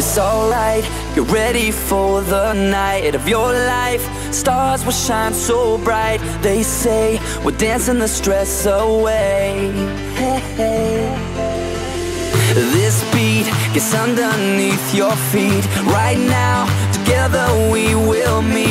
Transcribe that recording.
It's alright, get ready for the night of your life. Stars will shine so bright They say we're dancing the stress away. Hey, hey. This beat gets underneath your feet. Right now, together we will meet.